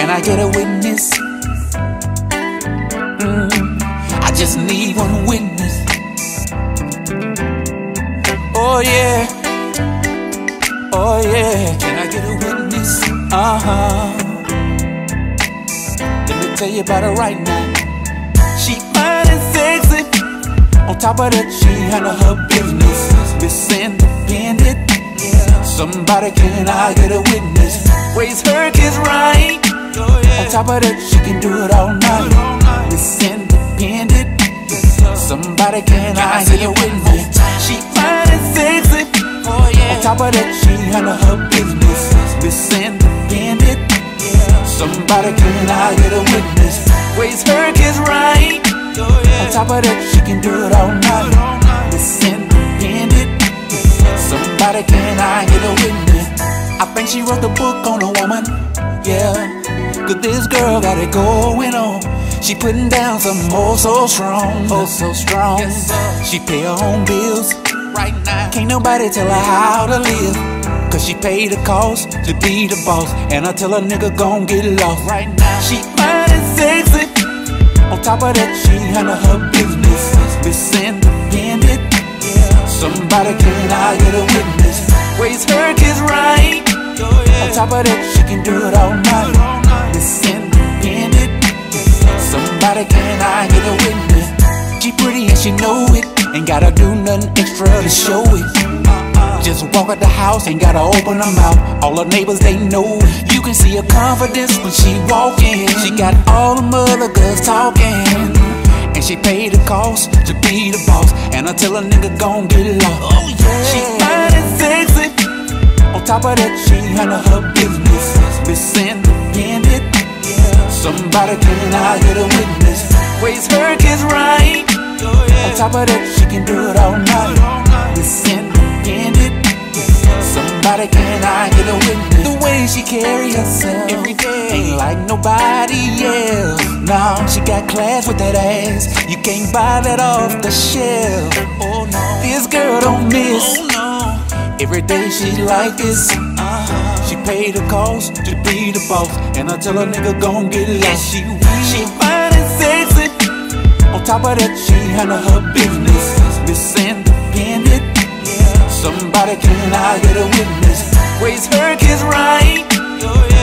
Can I get a witness? Mm, I just need one witness. Oh yeah. Oh yeah. Can I get a witness? Uh huh. Let me tell you about her right now. She fine and sexy. On top of that, she handle her business. Miss Independent. Somebody can I get a witness? Raise her kids right. On top of that, she can do it all night. Miss Independent. Somebody can I get a witness? She fine and sexy. On top of that, she handle her business. Miss Independent. Somebody can I get a witness? Raise her kids right. On top of that, she can do it all night. Miss Independent. Somebody can I get a witness? I think she wrote the book on a woman. Yeah. Cause this girl got it going on. She putting down some more so strong. Oh, so strong. She pay her own bills. Right now. Can't nobody tell her how to live. Cause she paid the cost to be the boss. And I tell a nigga gon' get lost. Right now. She fine and sexy. On top of that, she handle her business. Miss Independent. Somebody can I get a witness? Raise her kids right. Oh, on top of that, she can do it Can I get a witness? She pretty and she know it. Ain't gotta do nothing extra to show it. Just walk out the house, ain't gotta open her mouth. All her neighbors, they know it. You can see her confidence when she walk in. She got all the mother girls talking. And she paid the cost to be the boss. And I tell a nigga gon' get lost. Oh yeah. She fine and sexy. On top of that, she handle her business. Miss. Somebody can I get a witness? Raise her kids right. Oh, On top of that, she can do it all night. Miss Independent. Somebody can I get a witness? The way she carry herself every day ain't like nobody else. Nah, she got class with that ass. You can't buy that off the shelf. Oh no, this girl don't miss. Oh no, every day she like this. Uh-huh. She paid the cost to be the boss, and I tell a nigga gon' get lost. She she fine and sexy. On top of that, she handle her business. Miss Independent. Somebody can I get a witness? Raise her kids right.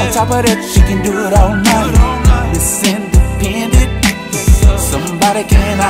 On top of that, she can do it all night. Miss Independent. Somebody can I?